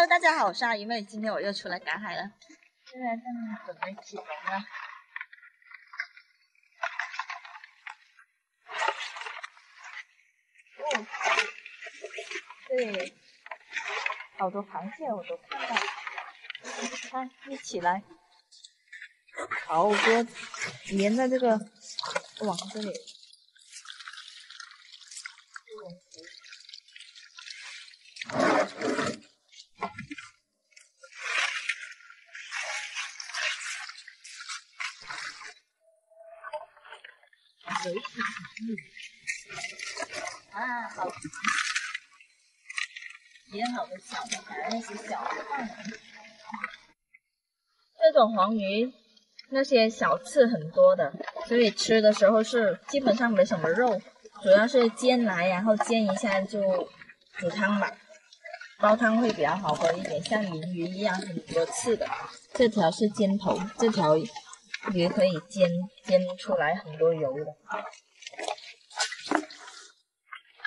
Hello，大家好，我是阿姨妹，今天我又出来赶海了，现在正准备起网呢。哇，对，好多螃蟹我都看到了，看一起来，好多粘在这个网这里。有一条黄鱼啊，好，也好的小的那些小的这种黄鱼，那些小刺很多的，所以吃的时候是基本上没什么肉，主要是煎来然后煎一下就煮汤吧，煲汤会比较好喝一点，像银鱼一样很多刺的。这条是尖头，这条。鱼可以煎，煎出来很多油的。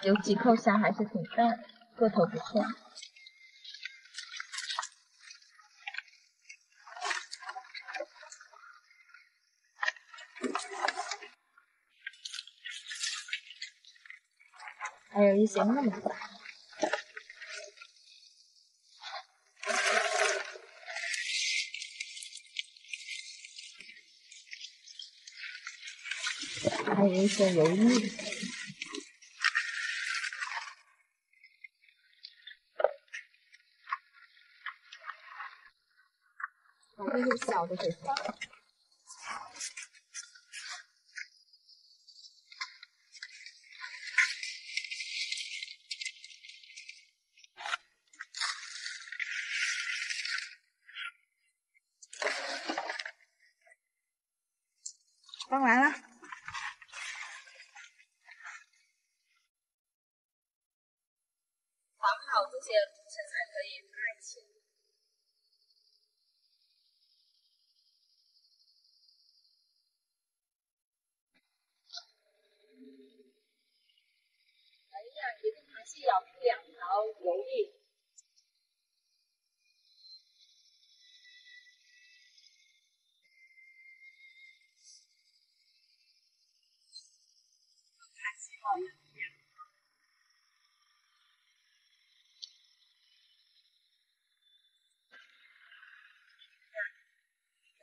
有几口虾还是挺大，个头不错。还有一些木瓜。有些油腻。把这个小的给放，放完。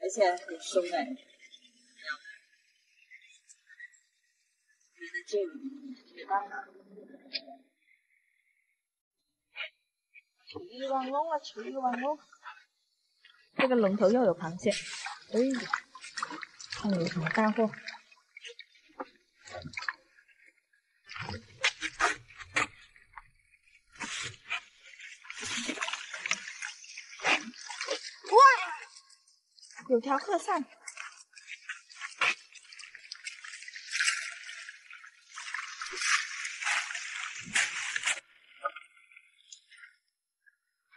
而且很松哎，没办法，啊，这个龙头又有螃蟹，哎，看有什么干货。五条鹤鳝，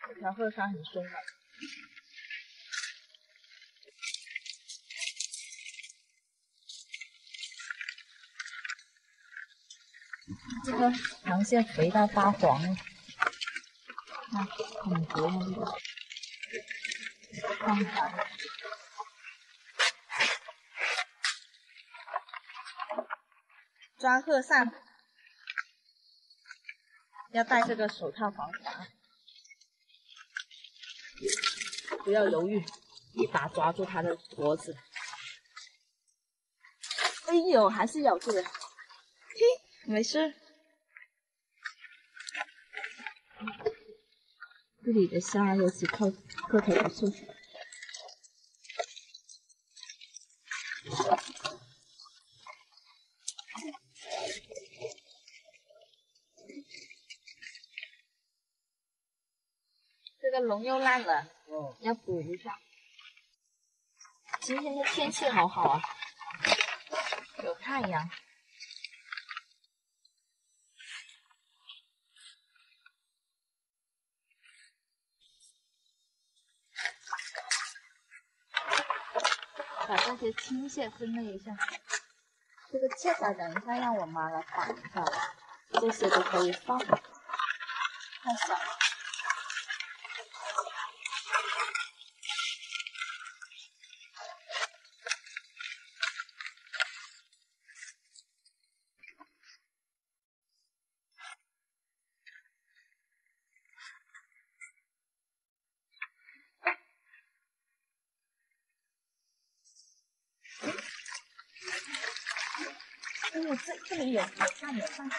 这条鹤鳝很深的。这个螃蟹肥到发黄了，看，很的，放个。抓鹤虾要戴这个手套防滑，不要犹豫，一把抓住它的脖子。哎呦，还是咬住了！嘿，没事。这里的虾尤其颗，个头不错。这个龙又烂了，嗯，要补一下。今天的天气好好啊，有太阳。把这些青蟹分类一下，这个蟹爪等一下让我妈来打一下这些都可以放，太小了。这里有有上有上，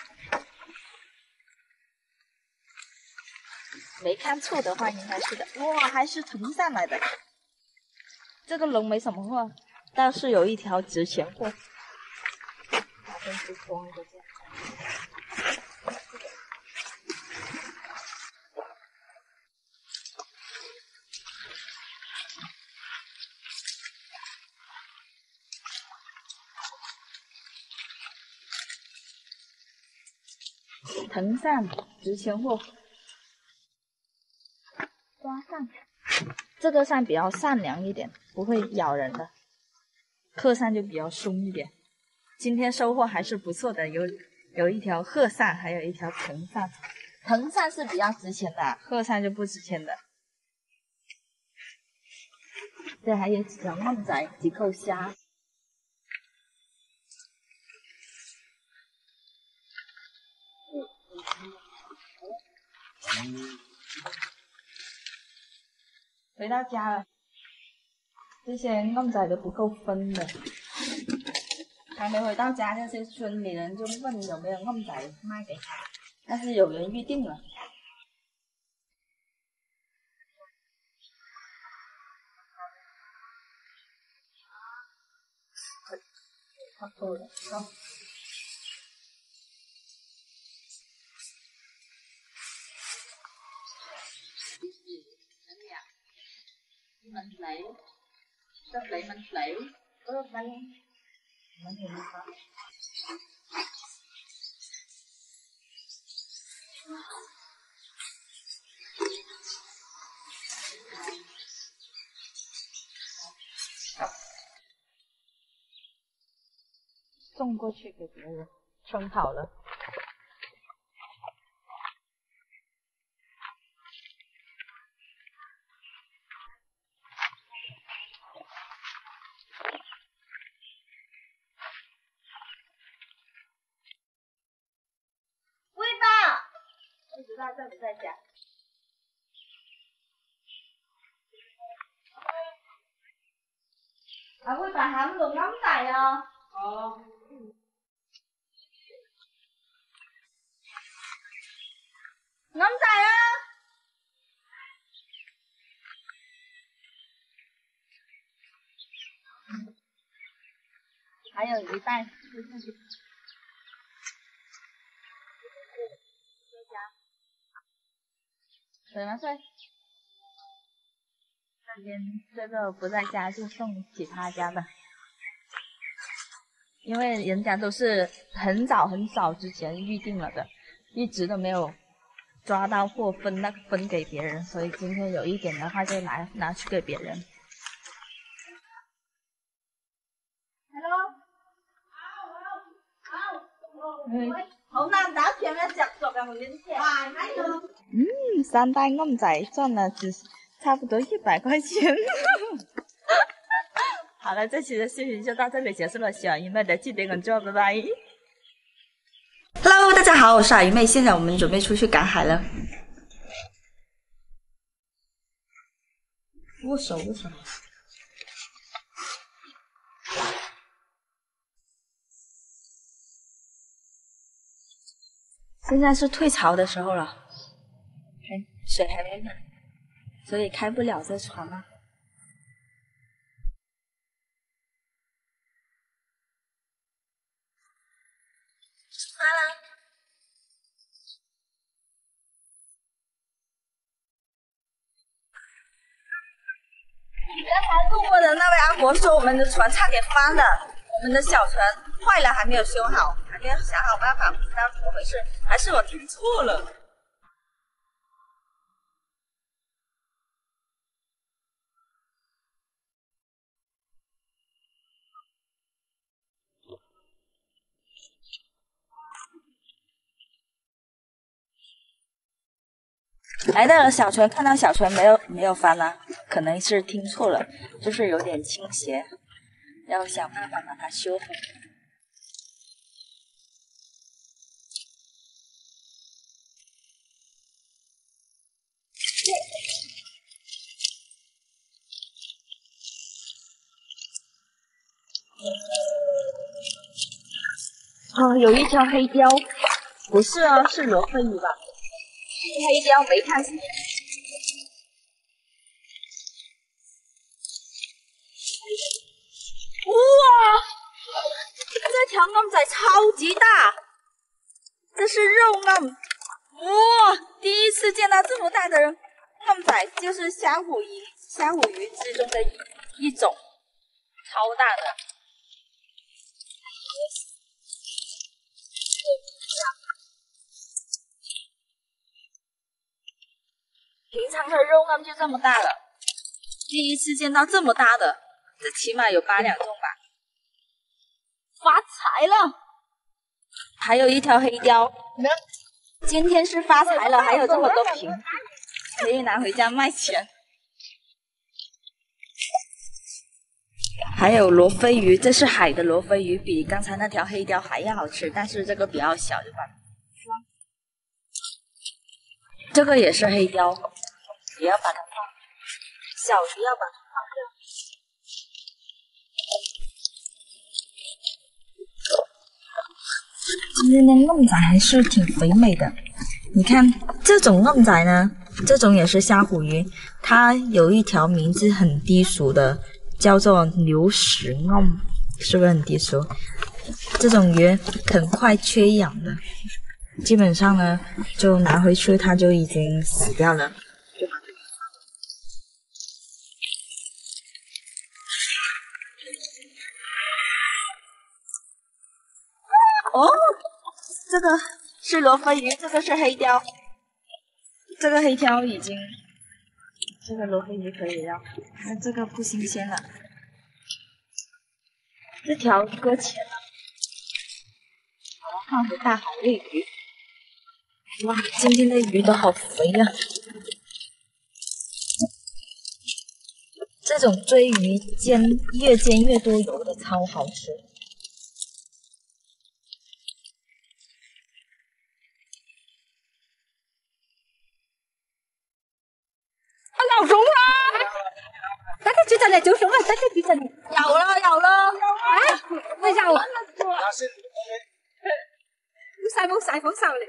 没看错的话应该是的，哇，还是藤上来的。这个龙没什么货，倒是有一条值钱货，藤扇值钱货，抓扇，这个扇比较善良一点，不会咬人的，鹤扇就比较凶一点。今天收获还是不错的，有有一条鹤扇，还有一条藤扇。藤扇是比较值钱的，鹤扇就不值钱的。对，还有几条旺仔，几口虾。回到家了，这些弄仔都不够分的，还没回到家，那些村里人就问有没有弄仔卖给他，但是有人预定了。太臭了！得礼品礼，送过去给别人，穿好了。在不在家？还会把喊龙弄大呀！哦。喊大啊！还有一半，什么睡。这边这个不在家就送其他家的，因为人家都是很早很早之前预定了的，一直都没有抓到货分那分给别人，所以今天有一点的话就拿拿去给别人。Hello，好，好，好，好，好打，三袋旺仔赚了只差不多一百块钱。好了，这期的视频就到这里结束了。小鱼妹的记得关注，拜拜。Hello，大家好，我是小鱼妹。现在我们准备出去赶海了。握手，握手。现在是退潮的时候了。水还没满，所以开不了这船吗？拜拜！刚才路过的那位阿伯说我们的船差点翻了，我们的小船坏了还没有修好，还没有想好办法，不知道怎么回事，还是我听错了？来到了小船，看到小船没有没有翻了，可能是听错了，就是有点倾斜，要想办法把它修复。啊，有一条黑雕，不是啊，是罗非鱼吧？黑鲷没看错，哇！这条旺仔超级大，这是肉浪，哇！第一次见到这么大的旺仔，就是虾虎鱼，虾虎鱼之中的一种，超大的。平常的肉那么就这么大了，第一次见到这么大的，这起码有八两重吧，发财了！还有一条黑雕，今天是发财了，还有这么多平，可以拿回家卖钱。还有罗非鱼，这是海的罗非鱼，比刚才那条黑雕还要好吃，但是这个比较小，就把。这个也是黑鲷，也要把它放。小的要把它放掉。今天的弄仔还是挺肥美的，你看这种弄仔呢，这种也是虾虎鱼，它有一条名字很低俗的，叫做“牛屎弄，是不是很低俗？这种鱼很快缺氧的。基本上呢，就拿回去，它就已经死掉了。哦，这个是罗非鱼，这个是黑鲷，这个黑鲷已经，这个罗非鱼可以要，但这个不新鲜了。这条搁浅了，好它放回大海喂鱼。哇，今天的鱼都好肥呀！这种追鱼煎越煎越多油的，超好吃。它咬中了，大家注意点，来，小心啊！大家注意点，咬了，咬了！哎，快一下我。你晒风晒风啥嘞？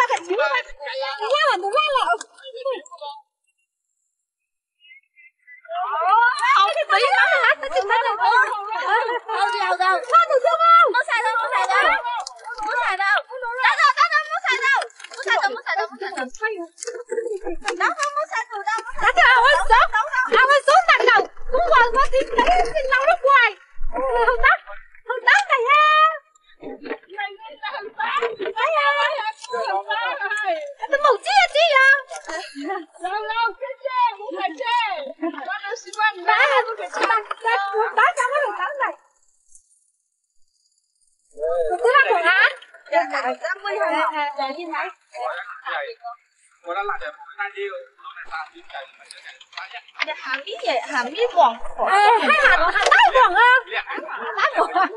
你下面也下面黄，哎，还下下大黄啊，大黄啊，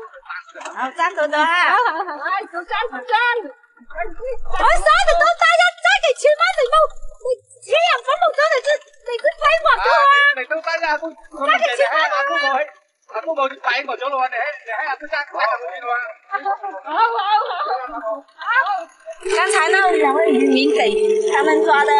好，三十多啊，好好好，来做三十，我三十多单呀，单给全班人报，你确认不录到你只，你只推广哥啊，你多单呀，单给全班人啊，啊，全部你推广走了啊，你你还要做单，还要做单啊，好好好，啊。刚才那两位渔民给他们抓的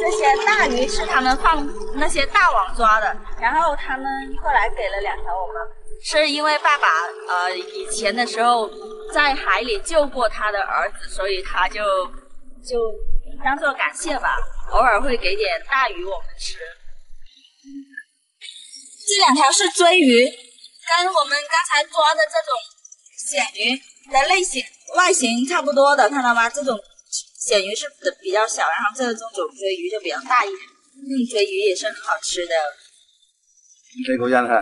这些大鱼是他们放那些大网抓的，然后他们过来给了两条我们。是因为爸爸呃以前的时候在海里救过他的儿子，所以他就就当做感谢吧，偶尔会给点大鱼我们吃。这两条是锥鱼，跟我们刚才抓的这种鲜鱼的类型。外形差不多的，看到吗？这种鲜鱼是比较小，然后这种种锥鱼就比较大一点。那种鱼也是很好吃的。这个人哈，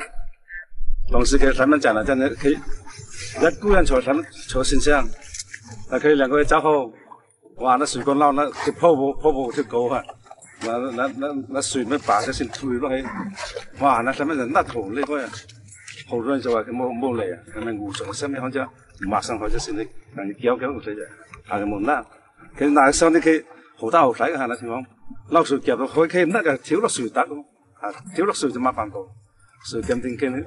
老师给咱们讲了，真的可以。一个人从咱们从身上，还可以两个月之后，哇，那水跟捞那泡布泡布就够哈。那那那那水没拔，的是推落去。哇，那上面人那头那个呀，好多人啊，那摸摸来啊，那湖上下面好像。马上好就成日同你叫叫个仔就下佢门啦。佢那时候你佢好得好使嘅吓，那情况捞水夹到开开唔得个跳落水得嘅，啊跳粒水就冇办法。所以咁点佢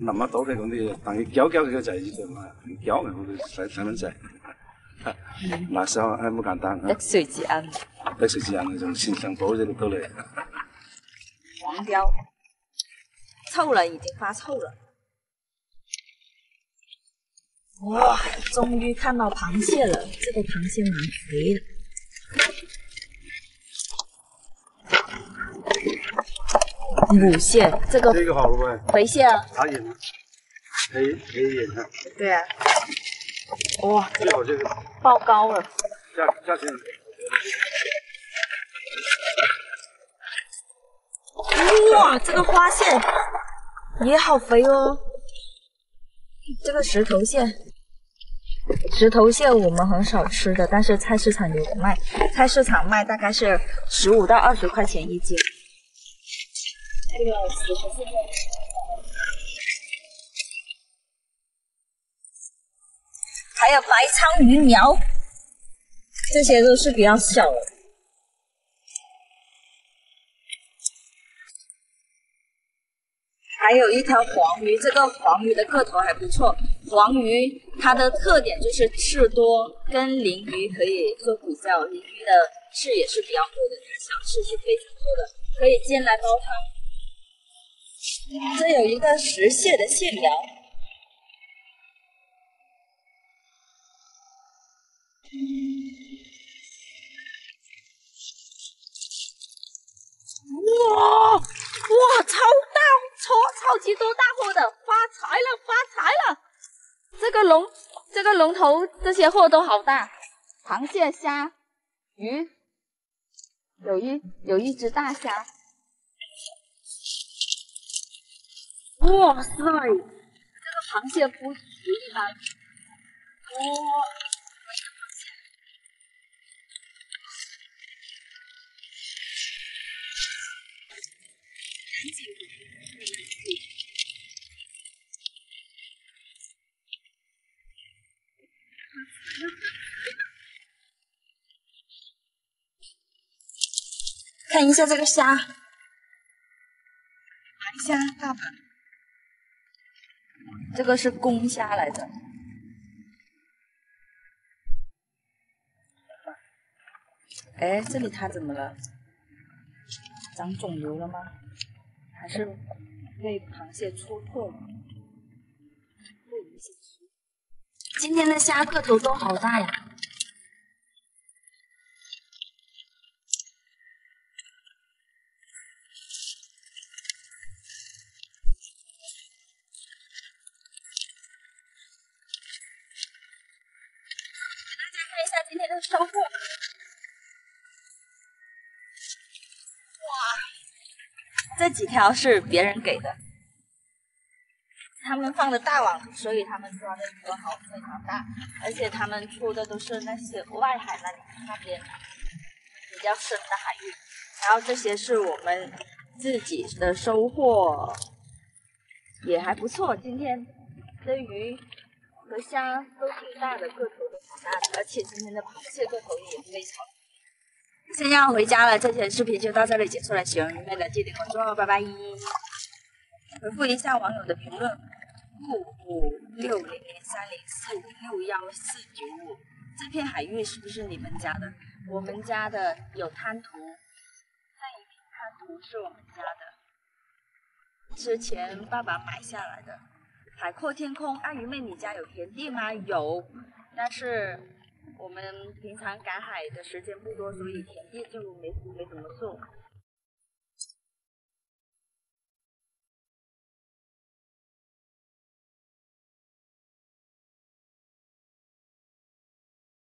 那得多，佢讲啲同佢叫叫个仔就我嘅，使点蚊仔。那时候系唔简单。得水之恩，得水之恩就千层保即系到嚟。黄彪臭了，已经发臭了。哇，终于看到螃蟹了！这个螃蟹蛮肥的，母蟹，这个这个好了呗，肥蟹啊，啥眼啊？黑黑眼的，对啊，哇，这最好这个爆高了，下下去，哇，这个花蟹也好肥哦，这个石头蟹。石头蟹我们很少吃的，但是菜市场有卖，菜市场卖大概是十五到二十块钱一斤。还有白鲳鱼苗，这些都是比较小的。还有一条黄鱼，这个黄鱼的个头还不错。黄鱼它的特点就是刺多，跟鲮鱼可以做比较。鲮鱼的刺也是比较厚的，它小刺是非常多的，可以煎来煲汤。这有一个石蟹的蟹苗。哇！哇！超大超超级多大货的，发财了，发财了！这个龙，这个龙头，这些货都好大，螃蟹、虾、鱼，有一有一只大虾，哇塞，这个螃蟹不一般，哇，赶紧。看一下这个虾，虾大这个是公虾来着。哎，这里它怎么了？长肿瘤了吗？还是被螃蟹戳破了？今天的虾个头都好大呀！收获！哇，这几条是别人给的，他们放的大网，所以他们抓的鱼好非常大，而且他们出的都是那些外海那里那边比较深的海域。然后这些是我们自己的收获，也还不错。今天的鱼和虾都挺大的个头。啊，而且今天的螃蟹做头也非常的现在要回家了，这期的视频就到这里结束了。喜欢鱼妹的记得关注，哦，拜拜！回复一下网友的评论：五五六零零三零四五六幺四九五，这片海域是不是你们家的？我们家的有滩涂，那一片滩涂是我们家的，之前爸爸买下来的。海阔天空，阿鱼妹，你家有田地吗？有。但是我们平常赶海的时间不多，所以田地就没没怎么种。